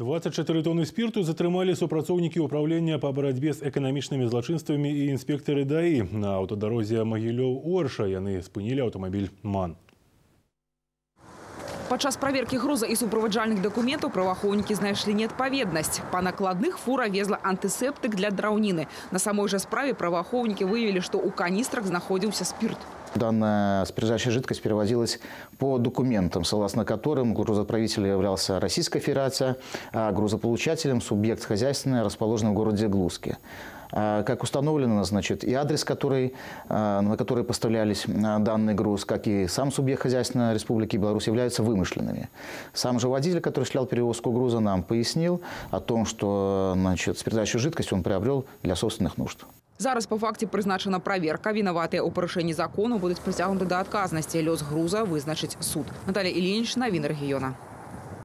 24 тонны спирту затрымалі супрацоўнікі ўправлення па барацьбе з эканамічнымі злачынствамі і інспектары даі. На аўтадарозе Магілёў-Орша яны спынілі аўтамабіль «Ман». Падчас праверкі груза і суправаджальных дакументаў праваахоўнікі знайшлі неадпаведнасць. Па накладных фура везла антысептык для драўніны. На самой жа справе праваахоўнікі выявілі, што ў каністрах знаходзіўся спирт. Данная спиртящая жидкость перевозилась по документам, согласно которым грузоотправителем являлся Российская Федерация, а грузополучателем субъект хозяйственный, расположенный в городе Глузке. А, Как установлено, значит, и адрес, который, а, на который поставлялись а, данный груз, как и сам субъект хозяйственной Республики Беларусь являются вымышленными. Сам же водитель, который шлял перевозку груза, нам пояснил о том, что значит, спиртящую жидкость он приобрел для собственных нужд. Зараз па факце прызначана праверка. Вінаватыя ў парушэнні закону будуць прыцягнуты да адказнасці. Лёс груза вызначыць суд. Наталья Ильинич, навіны рэгіёна.